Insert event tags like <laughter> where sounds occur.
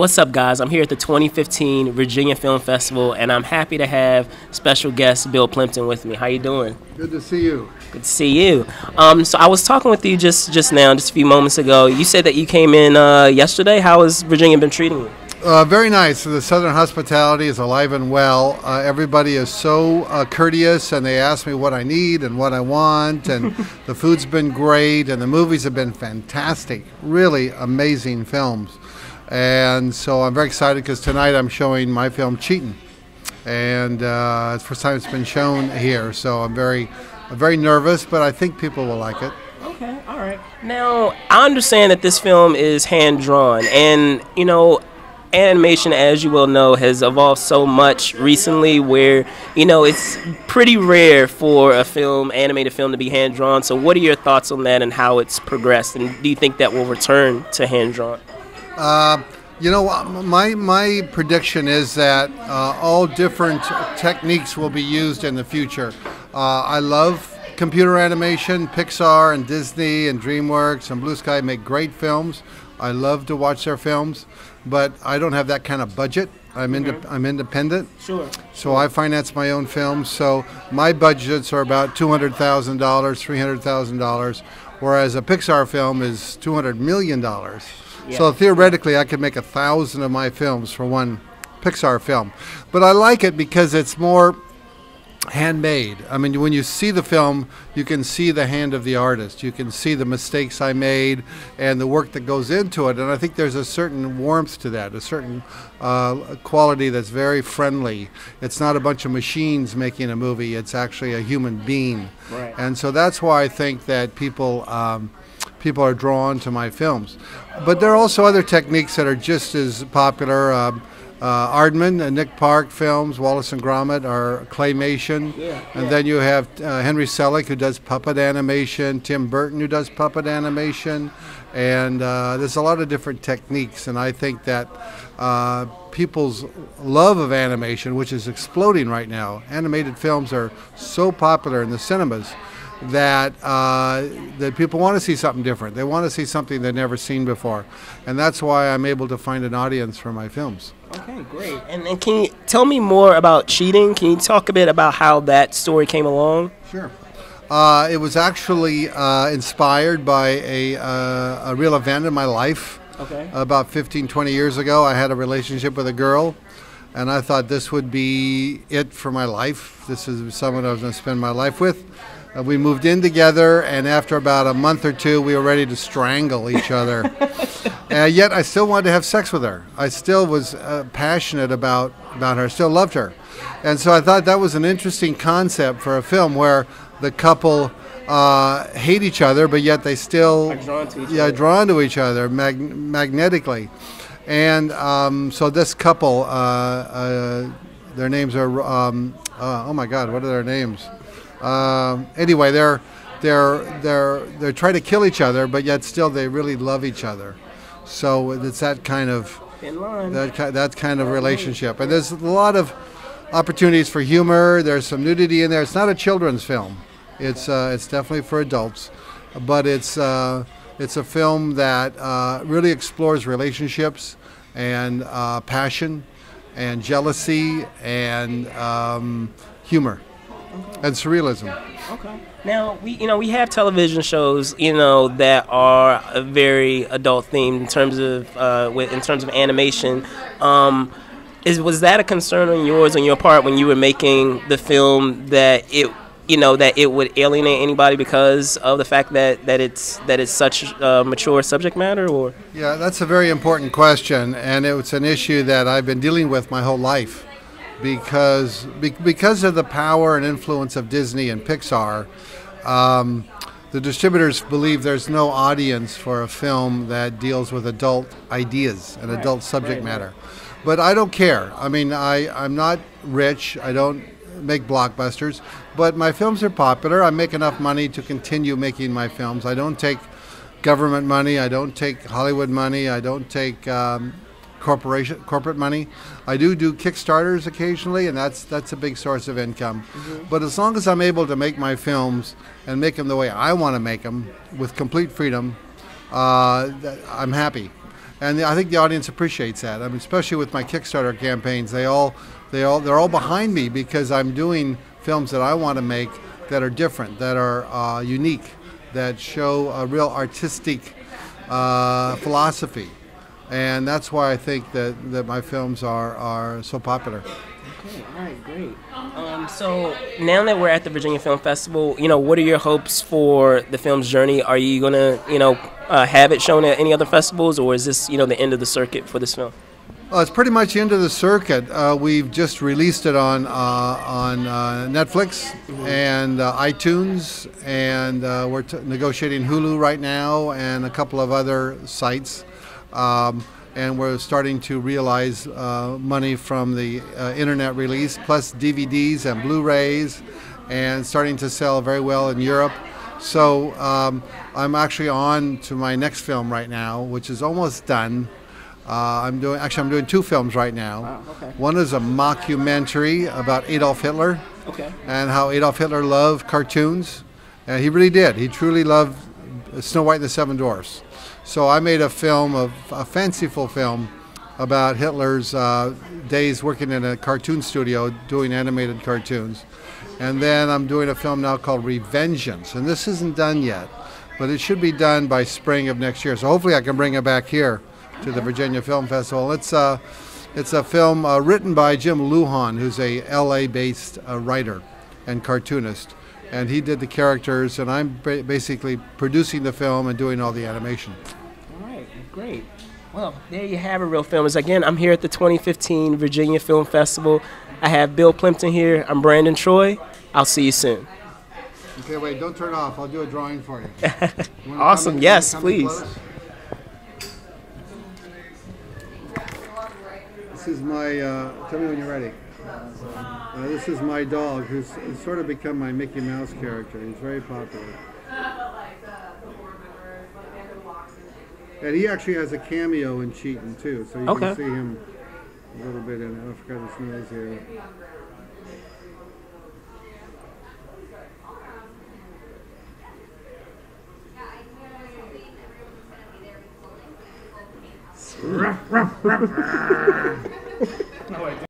What's up, guys? I'm here at the 2015 Virginia Film Festival, and I'm happy to have special guest Bill Plympton with me. How you doing? Good to see you. Good to see you. Um, so I was talking with you just just now, just a few moments ago. You said that you came in uh, yesterday. How has Virginia been treating you? Uh, very nice. The Southern hospitality is alive and well. Uh, everybody is so uh, courteous, and they ask me what I need and what I want. And <laughs> the food's been great, and the movies have been fantastic. Really amazing films. And so I'm very excited because tonight I'm showing my film Cheatin', and uh, it's the first time it's been shown here. So I'm very, very nervous, but I think people will like it. Okay, all right. Now I understand that this film is hand drawn, and you know animation, as you well know, has evolved so much recently where, you know, it's pretty rare for a film, animated film, to be hand drawn. So, what are your thoughts on that and how it's progressed? And do you think that will return to hand drawn? Uh, you know, my, my prediction is that uh, all different techniques will be used in the future. Uh, I love computer animation. Pixar and Disney and DreamWorks and Blue Sky make great films. I love to watch their films, but I don't have that kind of budget. I'm, mm-hmm. I'm independent. Sure. So I finance my own films. So my budgets are about $200,000, $300,000, whereas a Pixar film is $200 million. So theoretically, I could make a thousand of my films for one Pixar film. But I like it because it's more handmade. I mean, when you see the film, you can see the hand of the artist. You can see the mistakes I made and the work that goes into it. And I think there's a certain warmth to that, a certain uh, quality that's very friendly. It's not a bunch of machines making a movie, it's actually a human being. Right. And so that's why I think that people. Um, people are drawn to my films. But there are also other techniques that are just as popular. Uh, uh, Aardman and Nick Park films, Wallace and Gromit are claymation. Yeah, and yeah. then you have uh, Henry Selick who does puppet animation, Tim Burton who does puppet animation, and uh, there's a lot of different techniques. And I think that uh, people's love of animation, which is exploding right now, animated films are so popular in the cinemas that uh, that people want to see something different. They want to see something they've never seen before, and that's why I'm able to find an audience for my films. Okay, great. And, and can you tell me more about cheatin'? Can you talk a bit about how that story came along? Sure. Uh, it was actually uh, inspired by a, uh, a real event in my life. Okay. About 15, 20 years ago, I had a relationship with a girl, and I thought this would be it for my life. This is someone I was going to spend my life with. Uh, we moved in together, and after about a month or two, we were ready to strangle each other. <laughs> uh, yet, I still wanted to have sex with her. I still was uh, passionate about about her. Still loved her, and so I thought that was an interesting concept for a film where the couple uh, hate each other, but yet they still drawn to each yeah other. drawn to each other mag- magnetically. And um, so this couple, uh, uh, their names are um, oh my God, what are their names? Um, anyway, they're they're they're they're trying to kill each other, but yet still they really love each other. So it's that kind of that ki- that kind of relationship, and there's a lot of opportunities for humor. There's some nudity in there. It's not a children's film. It's uh, it's definitely for adults, but it's uh, it's a film that uh, really explores relationships and uh, passion and jealousy and um, humor and surrealism. Okay. Now we, you know, we have television shows, you know, that are very adult themed in terms of, uh, with, in terms of animation. Um, is was that a concern on yours, on your part, when you were making the film that it, you know, that it would alienate anybody because of the fact that, that it's that it's such a mature subject matter, or? Yeah, that's a very important question, and it's an issue that I've been dealing with my whole life because be, because of the power and influence of Disney and Pixar. Um, the distributors believe there's no audience for a film that deals with adult ideas and Right, adult subject right, matter. But I don't care. I mean, I, I'm not rich. I don't make blockbusters. But my films are popular. I make enough money to continue making my films. I don't take government money. I don't take Hollywood money. I don't take um, corporation corporate money. I do do Kickstarters occasionally, and that's that's a big source of income. But as long as I'm able to make my films and make them the way I want to make them with complete freedom, uh, I'm happy. and I think the audience appreciates that. I mean, especially with my Kickstarter campaigns, they all they all they're all behind me because I'm doing films that I want to make that are different, that are uh, unique, that show a real artistic uh, philosophy, and that's why I think that, that my films are, are so popular. Okay, all right, great. Um, so now that we're at the Virginia Film Festival, you know, what are your hopes for the film's journey? Are you gonna, you know, uh, have it shown at any other festivals, or is this, you know, the end of the circuit for this film? Well, it's pretty much the end of the circuit. Uh, we've just released it on uh, on uh, Netflix and uh, iTunes, and uh, we're t- negotiating Hulu right now and a couple of other sites. Um, and we're starting to realize uh, money from the internet release, plus DVDs and Blu-rays, and starting to sell very well in Europe. So um, I'm actually on to my next film right now, which is almost done. Uh, I'm doing actually I'm doing two films right now. Wow, okay. One is a mockumentary about Adolf Hitler Okay. and how Adolf Hitler loved cartoons. And he really did. He truly loved Snow White and the Seven Dwarfs. So I made a film, of, a fanciful film, about Hitler's uh, days working in a cartoon studio doing animated cartoons. And then I'm doing a film now called Revengeance. And this isn't done yet, but it should be done by spring of next year. So hopefully I can bring it back here to the Virginia Film Festival. It's uh, it's a film uh, written by Jim Lujan, who's a LA-based uh, writer and cartoonist, and he did the characters, and I'm ba- basically producing the film and doing all the animation. All right, great. Well, there you have it, Real Filmers. Again, I'm here at the 2015 Virginia Film Festival. I have Bill Plympton here. I'm Brandon Troy. I'll see you soon. Okay, wait, don't turn off. I'll do a drawing for you. <laughs> You Awesome. in- Yes, please. This is my. Uh, tell me when you're ready. Uh, this is my dog, who's, who's sort of become my Mickey Mouse character. He's very popular. And he actually has a cameo in Cheatin' too, so you Okay. can see him a little bit in it. I forgot his nose here. <laughs>